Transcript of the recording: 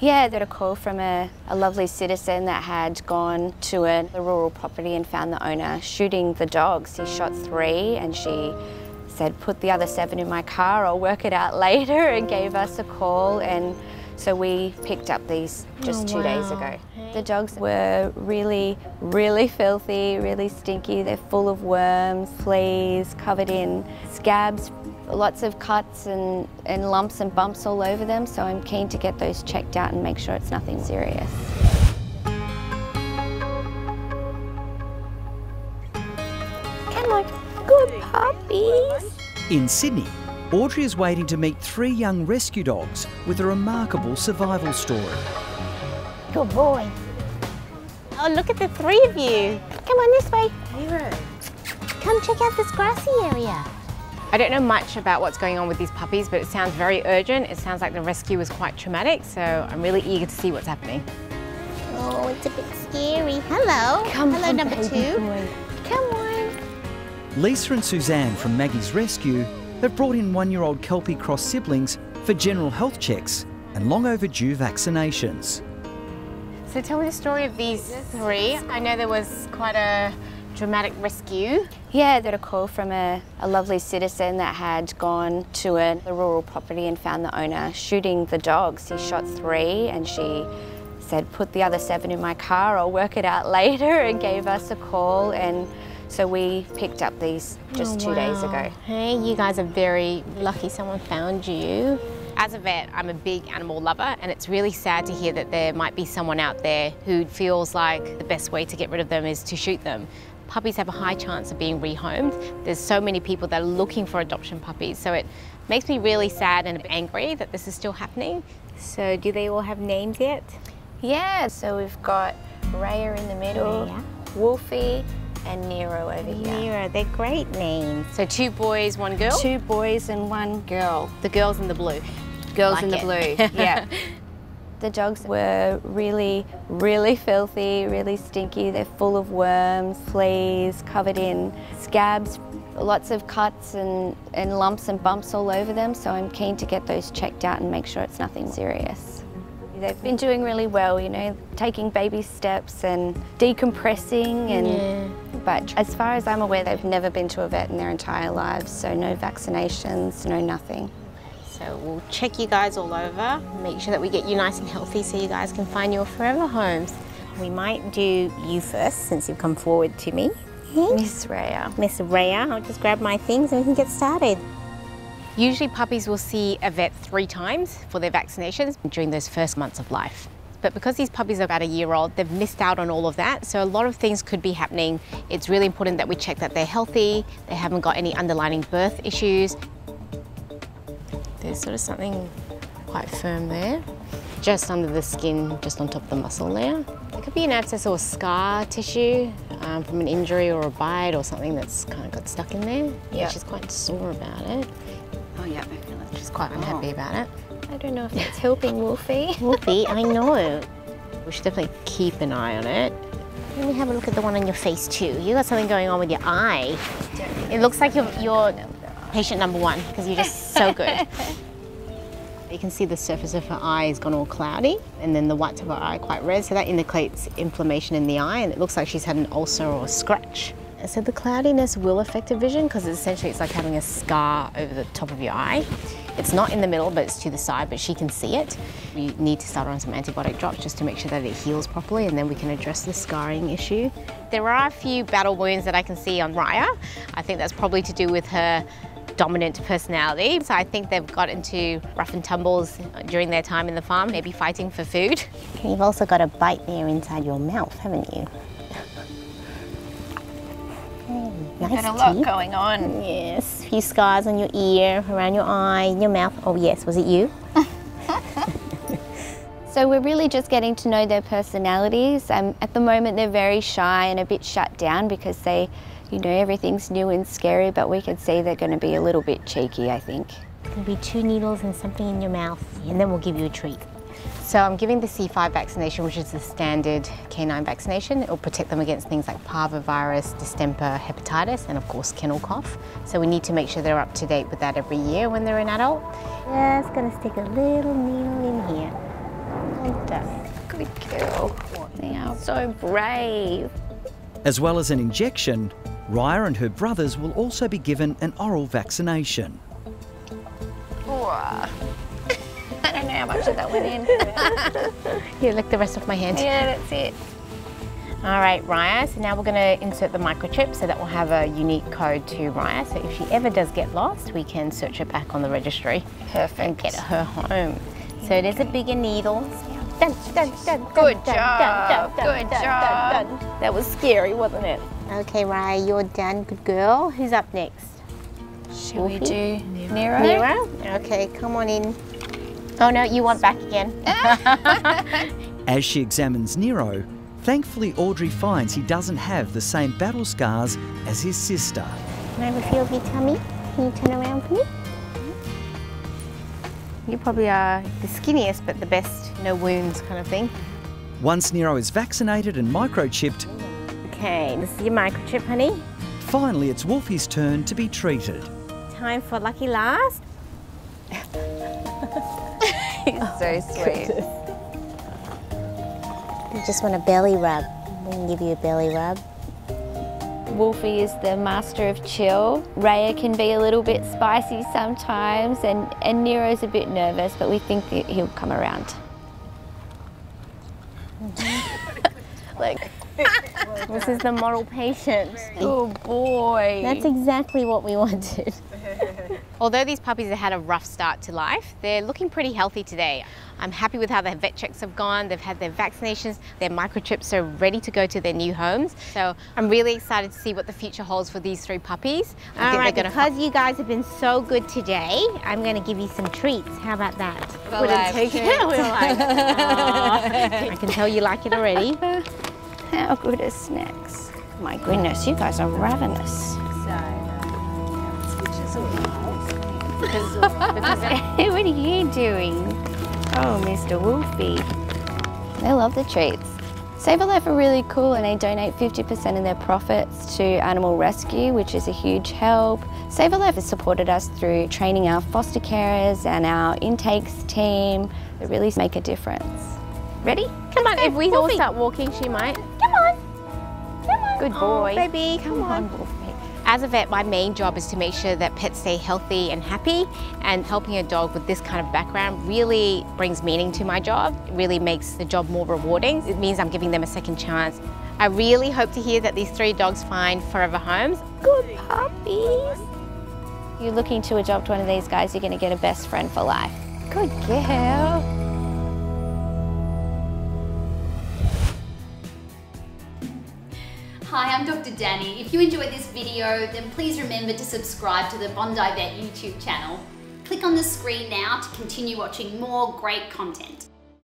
Yeah, I got a call from a, a lovely citizen that had gone to a, a rural property and found the owner shooting the dogs. He shot three and she said, put the other seven in my car, I'll work it out later, and gave us a call. And so we picked up these just Oh, two days ago. The dogs were really, really filthy, really stinky. They're full of worms, fleas, covered in scabs, lots of cuts and, and lumps and bumps all over them. So I'm keen to get those checked out and make sure it's nothing serious. Come on, good puppies. In Sydney, Audrey is waiting to meet three young rescue dogs with a remarkable survival story. Good boy. Oh, look at the three of you. Come on this way. Hero. Come check out this grassy area. I don't know much about what's going on with these puppies, but it sounds very urgent. It sounds like the rescue was quite traumatic, so I'm really eager to see what's happening. Oh, it's a bit scary. Hello. Come Hello, on, number two. boy. Come on. Lisa and Suzanne from Maggie's Rescue have brought in one year old Kelpie Cross siblings for general health checks and long overdue vaccinations. So tell me the story of these three. I know there was quite a dramatic rescue. Yeah, I got a call from a, a lovely citizen that had gone to a, a rural property and found the owner shooting the dogs. He shot three and she said, put the other seven in my car, I'll work it out later, and gave us a call. And so we picked up these just Oh, two days ago. Hey, you guys are very lucky someone found you. As a vet, I'm a big animal lover, and it's really sad to hear that there might be someone out there who feels like the best way to get rid of them is to shoot them. Puppies have a high chance of being rehomed. There's so many people that are looking for adoption puppies, so it makes me really sad and angry that this is still happening. So, do they all have names yet? Yeah, so we've got Raya in the middle, Raya. Wolfie, and Nero over here. Nero, they're great names. So, two boys, one girl? Two boys and one girl. The girl's in the blue. Girls Like in the it. blue, yeah. The dogs were really, really filthy, really stinky. They're full of worms, fleas, covered in scabs, lots of cuts and, and lumps and bumps all over them. So I'm keen to get those checked out and make sure it's nothing serious. They've been doing really well, you know, taking baby steps and decompressing and Yeah. But as far as I'm aware they've never been to a vet in their entire lives, so no vaccinations, no nothing. So we'll check you guys all over, make sure that we get you nice and healthy so you guys can find your forever homes. We might do you first since you've come forward to me. Miss Rhea. Miss Rhea, I'll just grab my things and we can get started. Usually puppies will see a vet three times for their vaccinations during those first months of life. But because these puppies are about a year old, they've missed out on all of that. So a lot of things could be happening. It's really important that we check that they're healthy, they haven't got any underlying birth issues. There's sort of something quite firm there. Just under the skin, just on top of the muscle there. It could be an abscess or scar tissue um, from an injury or a bite or something that's kind of got stuck in there. Yeah. She's quite sore about it. Oh yeah, I feel it. She's quite unhappy about it. I don't know if that's helping Wolfie. Wolfie, I know. We should definitely keep an eye on it. Let me have a look at the one on your face too. You got something going on with your eye. It looks like you're, you're patient number one because you're just so good. You can see the surface of her eye has gone all cloudy and then the whites of her eye quite red, so that indicates inflammation in the eye and it looks like she's had an ulcer or a scratch. So the cloudiness will affect her vision because essentially it's like having a scar over the top of your eye. It's not in the middle, but it's to the side, but she can see it. We need to start on some antibiotic drops just to make sure that it heals properly and then we can address the scarring issue. There are a few battle wounds that I can see on Raya. I think that's probably to do with her dominant personality. So I think they've got into rough and tumbles during their time in the farm, maybe fighting for food. You've also got a bite there inside your mouth, haven't you? Nice Got a lot teeth. going on. Yes, a few scars on your ear, around your eye, in your mouth. Oh yes, was it you? So we're really just getting to know their personalities. Um, at the moment, they're very shy and a bit shut down because they, you know, everything's new and scary. But we can see they're going to be a little bit cheeky, I think. There'll be two needles and something in your mouth, and then we'll give you a treat. So I'm giving the C5 vaccination, which is the standard canine vaccination. It will protect them against things like parvovirus, distemper, hepatitis, and of course kennel cough. So we need to make sure they're up to date with that every year when they're an adult. Just gonna stick a little needle in here. Good girl. They are so brave. As well as an injection, Raya and her brothers will also be given an oral vaccination. I don't know how much of that went in. Here, lick the rest of my hand. yeah, that's it. All right, Raya. So now we're going to insert the microchip so that we'll have a unique code to Raya. So if she ever does get lost, we can search her back on the registry Perfect. and get her home. So it is a bigger needle. Dun, dun, dun, Good dun, job, dun, dun, good dun, job. dun, dun. That was scary, wasn't it? Okay, Raya, you're done. Good girl. Who's up next? Shall we do Nero? Nero? Okay, come on in. Oh no, you want back again. As she examines Nero, thankfully Audrey finds he doesn't have the same battle scars as his sister. Can I have a feel of your tummy? Can you turn around for me? You probably are the skinniest but the best, no wounds kind of thing. Once Nero is vaccinated and microchipped, Okay, this is your microchip, honey. finally it's Wolfie's turn to be treated. Time for lucky last. So oh, sweet. You just want a belly rub. We can give you a belly rub. Wolfie is the master of chill. Raya can be a little bit spicy sometimes, and, and Nero's a bit nervous, but we think that he'll come around. like, This is the model patient. oh boy. That's exactly what we wanted. Although these puppies have had a rough start to life, they're looking pretty healthy today. I'm happy with how their vet checks have gone. They've had their vaccinations, their microchips are ready to go to their new homes. So I'm really excited to see what the future holds for these three puppies. I All right, gonna because you guys have been so good today, I'm going to give you some treats. How about that? Well, I've take it. We're like, I can tell you like it already. How good are snacks? My goodness, you guys are ravenous. Uh, what are you doing? Oh, Mr. Wolfie. They love the treats. SavourLife are really cool and they donate 50% of their profits to animal rescue, which is a huge help. SavourLife has supported us through training our foster carers and our intakes team. They really make a difference. Ready? Come on, if we all start walking, she might. Come on. Come on. Good oh, boy. baby, come on. Wolfie. As a vet, my main job is to make sure that pets stay healthy and happy, and helping a dog with this kind of background really brings meaning to my job. It really makes the job more rewarding. It means I'm giving them a second chance. I really hope to hear that these three dogs find forever homes. Good puppies. You're looking to adopt one of these guys, you're going to get a best friend for life. Good girl. Hi, I'm Dr. Danny. If you enjoyed this video, then please remember to subscribe to the Bondi Vet YouTube channel. Click on the screen now to continue watching more great content.